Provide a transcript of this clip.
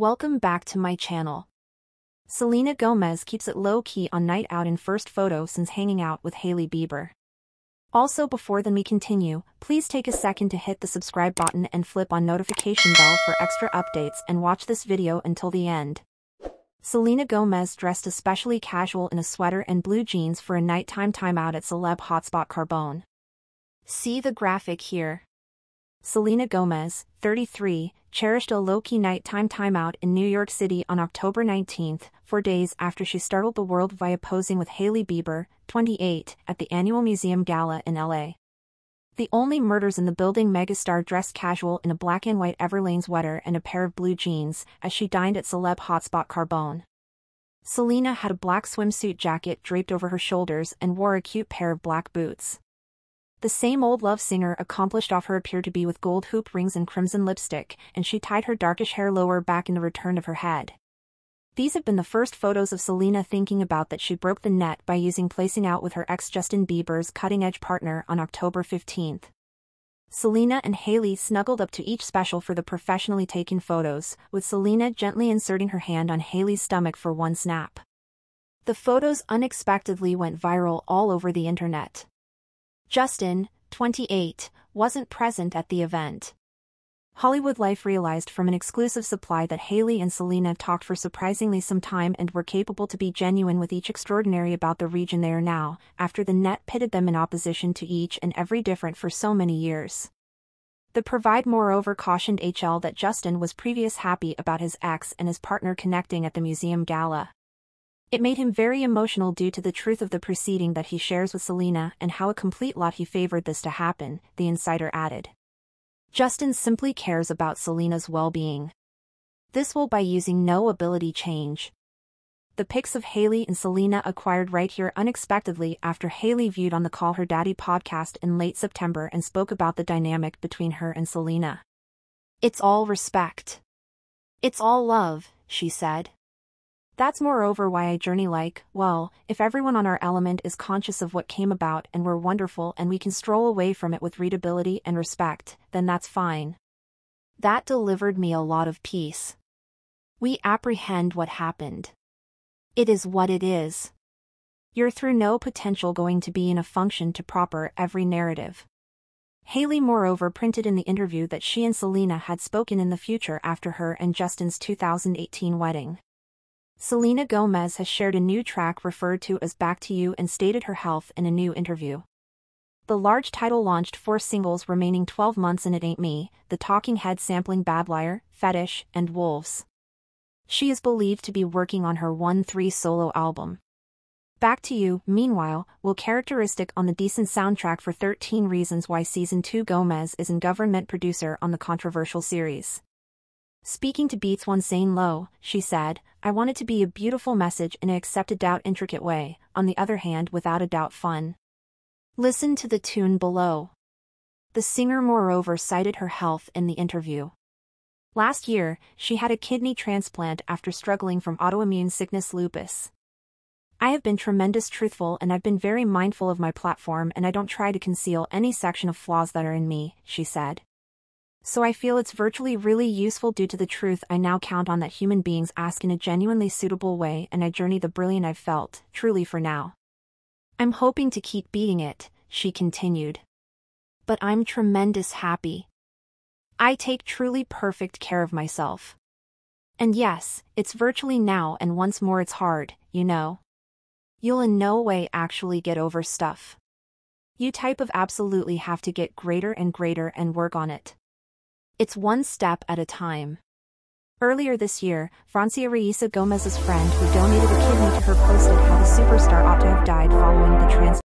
Welcome back to my channel. Selena Gomez keeps it low-key on night out in first photo since hanging out with Hailey Bieber. Also before then we continue, please take a second to hit the subscribe button and flip on notification bell for extra updates and watch this video until the end. Selena Gomez dressed especially casual in a sweater and blue jeans for a nighttime timeout at celeb hotspot Carbone. See the graphic here. Selena Gomez, 33, cherished a low-key nighttime timeout in New York City on October 19, four days after she startled the world via posing with Hailey Bieber, 28, at the annual museum gala in LA. The only murders in the building megastar dressed casual in a black and white Everlane sweater and a pair of blue jeans as she dined at celeb hotspot Carbone. Selena had a black swimsuit jacket draped over her shoulders and wore a cute pair of black boots. The same old love singer accomplished off her appeared to be with gold hoop rings and crimson lipstick, and she tied her darkish hair lower back in the return of her head. These have been the first photos of Selena thinking about that she broke the net by using placing out with her ex Justin Bieber's cutting-edge partner on October 15th. Selena and Hailey snuggled up to each special for the professionally taken photos, with Selena gently inserting her hand on Hailey's stomach for one snap. The photos unexpectedly went viral all over the internet. Justin, 28, wasn't present at the event. Hollywood Life realized from an exclusive supply that Hailey and Selena talked for surprisingly some time and were capable to be genuine with each extraordinary about the region they are now, after the net pitted them in opposition to each and every different for so many years. The Provide moreover cautioned HL that Justin was previous happy about his ex and his partner connecting at the museum gala. It made him very emotional due to the truth of the proceeding that he shares with Selena and how a complete lot he favored this to happen, the insider added. Justin simply cares about Selena's well-being. This will by using no ability change. The pics of Hailey and Selena acquired right here unexpectedly after Hailey viewed on the Call Her Daddy podcast in late September and spoke about the dynamic between her and Selena. It's all respect. It's all love, she said. That's moreover why I journey like, well, if everyone on our element is conscious of what came about and we're wonderful and we can stroll away from it with readability and respect, then that's fine. That delivered me a lot of peace. We apprehend what happened. It is what it is. You're through no potential going to be in a function to proper every narrative. Hailey moreover printed in the interview that she and Selena had spoken in the future after her and Justin's 2018 wedding. Selena Gomez has shared a new track referred to as Back to You and stated her health in a new interview. The large title launched four singles remaining 12 months and It Ain't Me, the Talking Head sampling Bad Liar, Fetish, and Wolves. She is believed to be working on her 1-3 solo album. Back to You, meanwhile, will characteristic on the decent soundtrack for 13 Reasons Why Season 2 Gomez is in government producer on the controversial series. Speaking to Beats One Zane Lowe, she said, I want it to be a beautiful message in an accepted doubt intricate way, on the other hand without a doubt fun. Listen to the tune below. The singer moreover cited her health in the interview. Last year, she had a kidney transplant after struggling from autoimmune sickness lupus. I have been tremendous truthful and I've been very mindful of my platform and I don't try to conceal any section of flaws that are in me, she said so I feel it's virtually really useful due to the truth I now count on that human beings ask in a genuinely suitable way and I journey the brilliant I've felt, truly for now. I'm hoping to keep beating it, she continued. But I'm tremendous happy. I take truly perfect care of myself. And yes, it's virtually now and once more it's hard, you know. You'll in no way actually get over stuff. You type of absolutely have to get greater and greater and work on it. It's one step at a time. Earlier this year, Francia Raisa Gomez's friend who donated a kidney to her posted how the superstar ought to have died following the trans